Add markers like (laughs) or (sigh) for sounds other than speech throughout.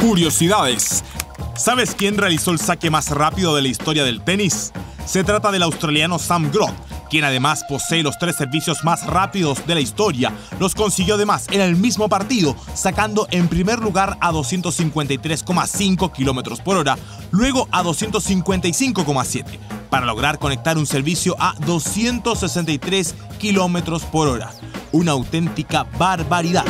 Curiosidades. ¿Sabes quién realizó el saque más rápido de la historia del tenis? Se trata del australiano Sam Groth, quien además posee los tres servicios más rápidos de la historia. Los consiguió además en el mismo partido, sacando en primer lugar a 253,5 km por hora, luego a 255,7 para lograr conectar un servicio a 263 km por hora. Una auténtica barbaridad.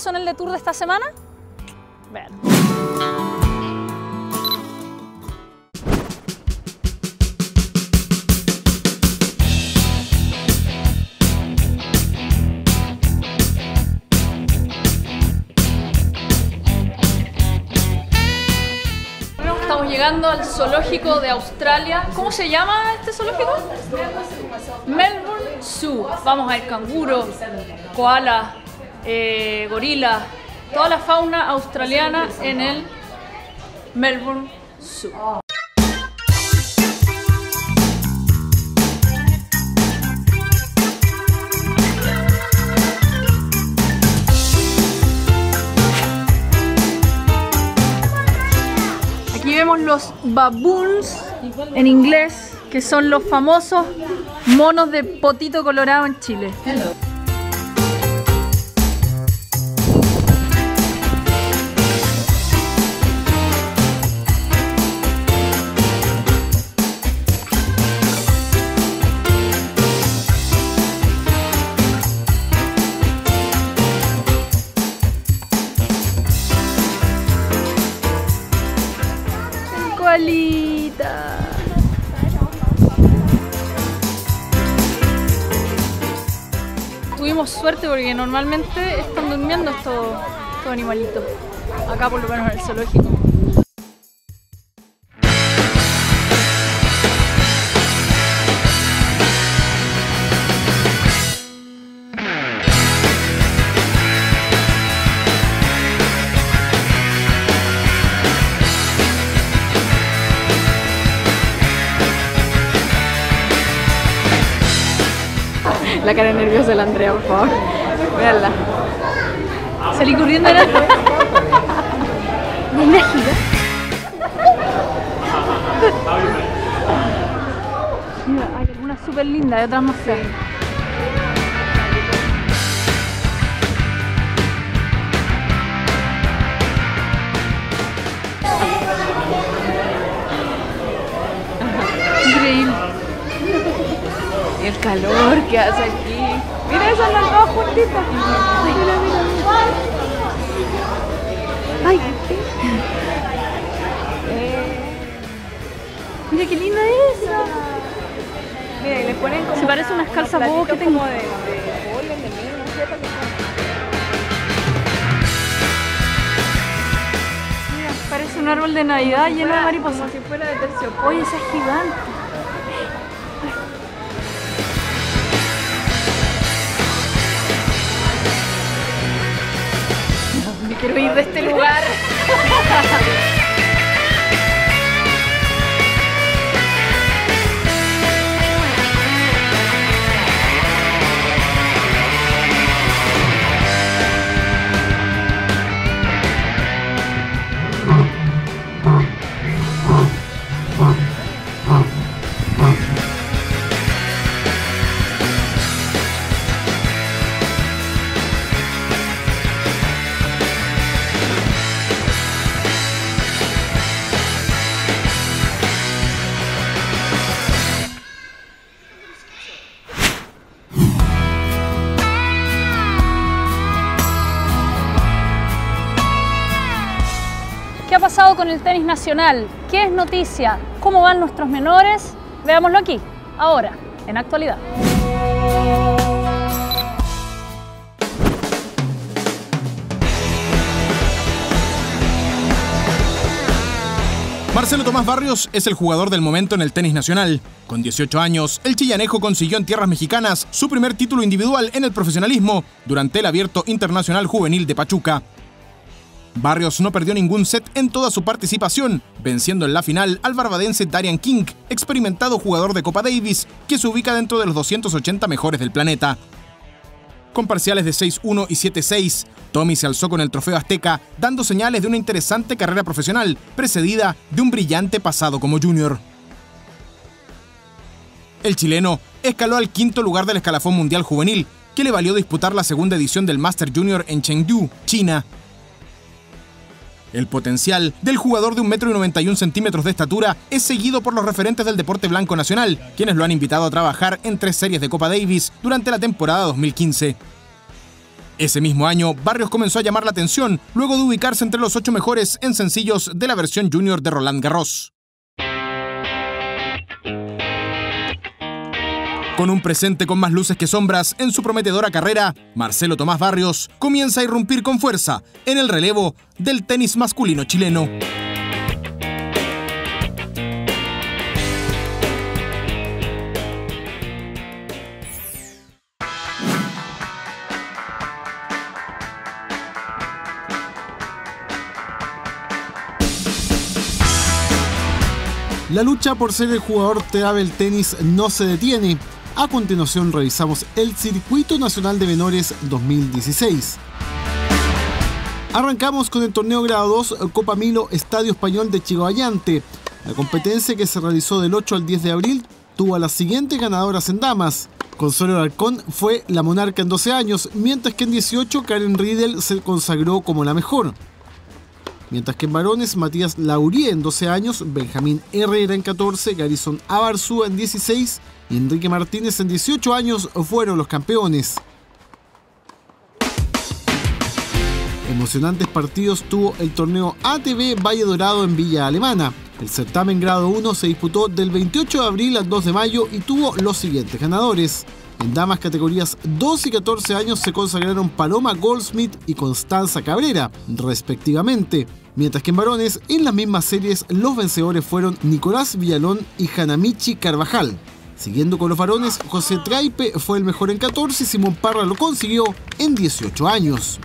Pasó en el Tour de esta semana? Vean. Estamos llegando al zoológico de Australia. ¿Cómo se llama este zoológico? Melbourne Zoo. Vamos a ir canguro, koala, eh, toda la fauna australiana en el Melbourne Zoo. Aquí vemos los baboons en inglés, que son los famosos monos de potito colorado en Chile. Suerte porque normalmente están durmiendo estos, estos animalitos. Acá por lo menos en el zoológico. La cara nerviosa de la Andrea, por favor. Veanla. Salí corriendo era. (laughs) De México. Mira, hay algunas súper lindas y otras más feas. Calor que hace aquí. Mira, esas las dos juntitas. Mira, mira, mira. Ay, mira qué linda es esa. Mira, y le ponen como. Se parece a unas calzas bobos que tengo. de, Mira, parece un árbol de Navidad lleno de mariposas. Como si fuera de terciopelo. Oye, esa es gigante. Quiero ir de este lugar. (laughs) con el tenis nacional? ¿Qué es noticia? ¿Cómo van nuestros menores? Veámoslo aquí, ahora, en actualidad. Marcelo Tomás Barrios es el jugador del momento en el tenis nacional. Con 18 años, el chillanejo consiguió en tierras mexicanas su primer título individual en el profesionalismo durante el Abierto Internacional Juvenil de Pachuca. Barrios no perdió ningún set en toda su participación, venciendo en la final al barbadense Darian King, experimentado jugador de Copa Davis, que se ubica dentro de los 280 mejores del planeta. Con parciales de 6-1 y 7-6, Tommy se alzó con el trofeo azteca, dando señales de una interesante carrera profesional, precedida de un brillante pasado como junior. El chileno escaló al quinto lugar del escalafón mundial juvenil, que le valió disputar la segunda edición del Master Junior en Chengdu, China. El potencial del jugador de 1,91 centímetros de estatura es seguido por los referentes del deporte blanco nacional, quienes lo han invitado a trabajar en tres series de Copa Davis durante la temporada 2015. Ese mismo año, Barrios comenzó a llamar la atención luego de ubicarse entre los ocho mejores en sencillos de la versión junior de Roland Garros. Con un presente con más luces que sombras en su prometedora carrera, Marcelo Tomás Barrios comienza a irrumpir con fuerza en el relevo del tenis masculino chileno. La lucha por ser el jugador travel tenis no se detiene a continuación revisamos el Circuito Nacional de Menores 2016. Arrancamos con el torneo grado 2 Copa Milo Estadio Español de Chigoayante. La competencia que se realizó del 8 al 10 de abril tuvo a las siguientes ganadoras en damas. Consuelo Arcón fue la monarca en 12 años, mientras que en 18 Karen Riedel se consagró como la mejor. Mientras que en varones, Matías Laurie en 12 años, Benjamín Herrera en 14, Garrison Abarzú en 16 y Enrique Martínez en 18 años fueron los campeones. Emocionantes partidos tuvo el torneo ATV Valle Dorado en Villa Alemana. El certamen grado 1 se disputó del 28 de abril al 2 de mayo y tuvo los siguientes ganadores. En damas categorías 12 y 14 años se consagraron Paloma Goldsmith y Constanza Cabrera, respectivamente. Mientras que en varones, en las mismas series, los vencedores fueron Nicolás Villalón y Hanamichi Carvajal. Siguiendo con los varones, José Traipe fue el mejor en 14 y Simón Parra lo consiguió en 18 años.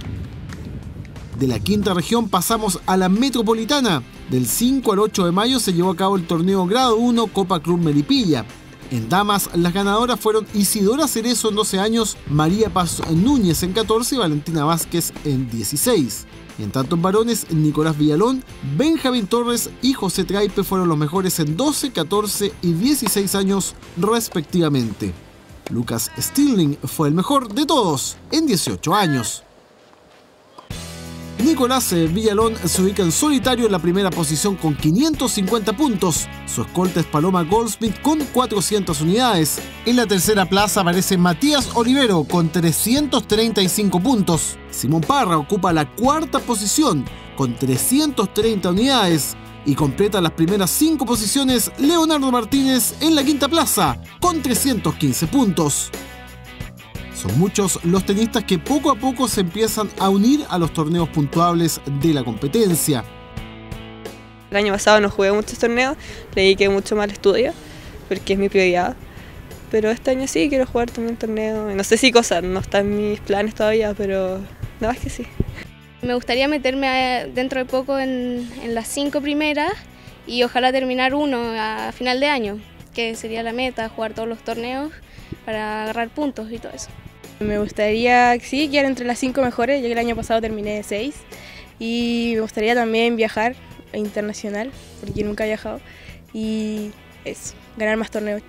De la quinta región pasamos a la metropolitana. Del 5 al 8 de mayo se llevó a cabo el torneo Grado 1 Copa Club Melipilla. En damas, las ganadoras fueron Isidora Cerezo en 12 años, María Paz Núñez en 14 y Valentina Vázquez en 16. En tanto en varones, Nicolás Villalón, Benjamín Torres y José Traipe fueron los mejores en 12, 14 y 16 años respectivamente. Lucas Stirling fue el mejor de todos en 18 años. Nicolás Villalón se ubica en solitario en la primera posición con 550 puntos. Su escolta es Paloma Goldsmith con 400 unidades. En la tercera plaza aparece Matías Olivero con 335 puntos. Simón Parra ocupa la cuarta posición con 330 unidades. Y completa las primeras cinco posiciones Leonardo Martínez en la quinta plaza con 315 puntos. Son muchos los tenistas que poco a poco se empiezan a unir a los torneos puntuables de la competencia. El año pasado no jugué muchos torneos, le dediqué mucho más al estudio, porque es mi prioridad. Pero este año sí quiero jugar también un torneo. No sé si cosas, no están en mis planes todavía, pero nada más que sí. Me gustaría meterme eh, dentro de poco en, en las cinco primeras y ojalá terminar uno a final de año, que sería la meta, jugar todos los torneos para agarrar puntos y todo eso. Me gustaría, sí, quedar entre las cinco mejores, yo el año pasado terminé de seis. Y me gustaría también viajar internacional, porque nunca he viajado. Y eso, ganar más torneos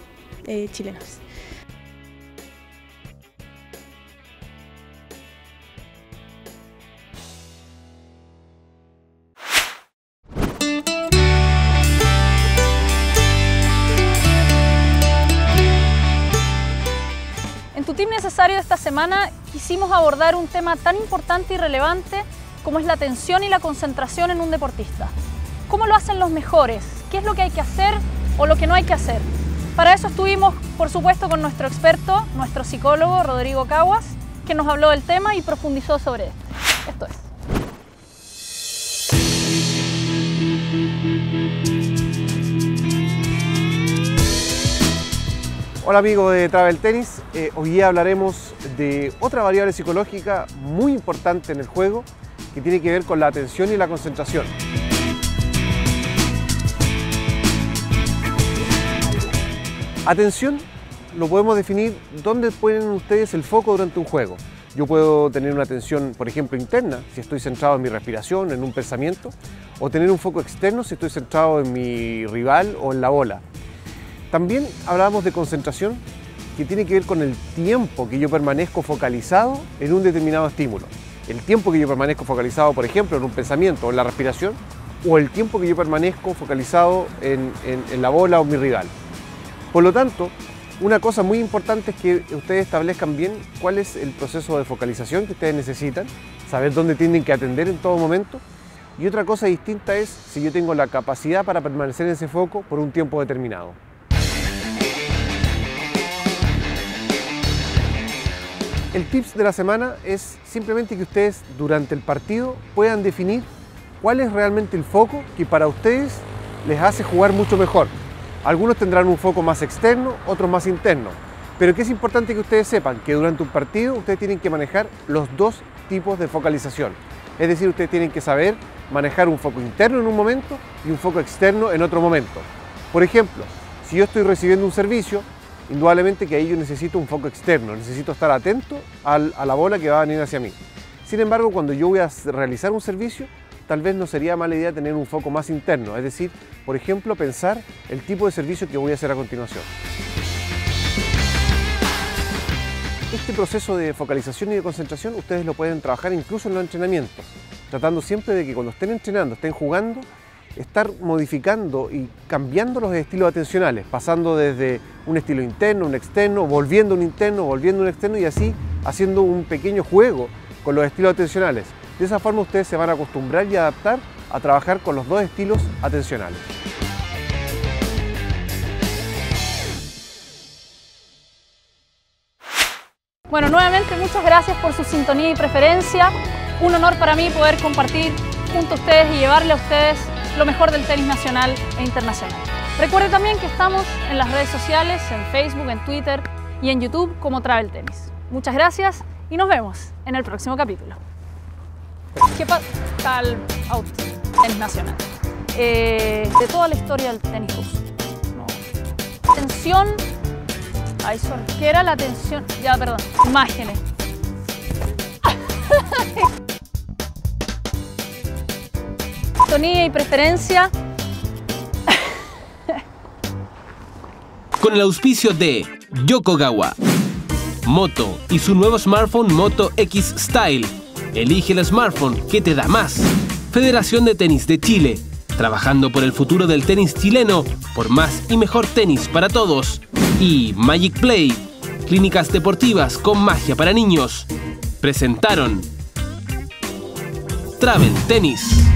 eh, chilenos. Necesario de esta semana quisimos abordar un tema tan importante y relevante como es la atención y la concentración en un deportista. ¿Cómo lo hacen los mejores? ¿Qué es lo que hay que hacer o lo que no hay que hacer? Para eso estuvimos, por supuesto, con nuestro experto, nuestro psicólogo Rodrigo Caguas, que nos habló del tema y profundizó sobre esto. Esto es. Hola amigos de Travel Tennis, eh, hoy día hablaremos de otra variable psicológica muy importante en el juego, que tiene que ver con la atención y la concentración. Atención lo podemos definir dónde ponen ustedes el foco durante un juego. Yo puedo tener una atención, por ejemplo, interna, si estoy centrado en mi respiración, en un pensamiento, o tener un foco externo si estoy centrado en mi rival o en la bola. También hablábamos de concentración, que tiene que ver con el tiempo que yo permanezco focalizado en un determinado estímulo. El tiempo que yo permanezco focalizado, por ejemplo, en un pensamiento o en la respiración, o el tiempo que yo permanezco focalizado en, en la bola o mi rival. Por lo tanto, una cosa muy importante es que ustedes establezcan bien cuál es el proceso de focalización que ustedes necesitan, saber dónde tienen que atender en todo momento. Y otra cosa distinta es si yo tengo la capacidad para permanecer en ese foco por un tiempo determinado. El tips de la semana es simplemente que ustedes durante el partido puedan definir cuál es realmente el foco que para ustedes les hace jugar mucho mejor. Algunos tendrán un foco más externo, otros más interno. Pero que es importante que ustedes sepan que durante un partido ustedes tienen que manejar los dos tipos de focalización. Es decir, ustedes tienen que saber manejar un foco interno en un momento y un foco externo en otro momento. Por ejemplo, si yo estoy recibiendo un servicio, indudablemente que ahí yo necesito un foco externo, necesito estar atento a la bola que va a venir hacia mí. Sin embargo, cuando yo voy a realizar un servicio, tal vez no sería mala idea tener un foco más interno, es decir, por ejemplo, pensar el tipo de servicio que voy a hacer a continuación. Este proceso de focalización y de concentración ustedes lo pueden trabajar incluso en los entrenamientos, tratando siempre de que cuando estén entrenando, estén jugando, estar modificando y cambiando los estilos atencionales, pasando desde un estilo interno, un externo, volviendo un interno, volviendo un externo y así haciendo un pequeño juego con los estilos atencionales. De esa forma ustedes se van a acostumbrar y adaptar a trabajar con los dos estilos atencionales. Bueno, nuevamente muchas gracias por su sintonía y preferencia. Un honor para mí poder compartir junto a ustedes y llevarle a ustedes lo mejor del tenis nacional e internacional. Recuerde también que estamos en las redes sociales, en Facebook, en Twitter y en YouTube como Travel Tennis. Muchas gracias y nos vemos en el próximo capítulo. ¿Qué pasa? Out, tenis nacional. Eh, de toda la historia del tenis ruso. No. Ay, sorry. ¿Qué era la atención? Ya, perdón. Imágenes. (laughs) Sintonía y preferencia. Con el auspicio de Yokogawa, Moto y su nuevo smartphone Moto X Style Elige el smartphone que te da más. Federación de Tenis de Chile. Trabajando por el futuro del tenis chileno, por más y mejor tenis para todos. Y Magic Play. Clínicas deportivas con magia para niños. Presentaron Travel Tennis.